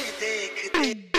देख देख